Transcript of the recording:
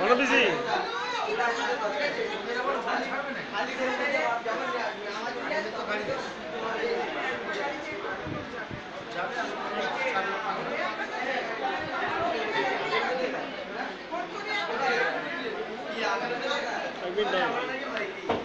ভালো দিছি একদিন নাই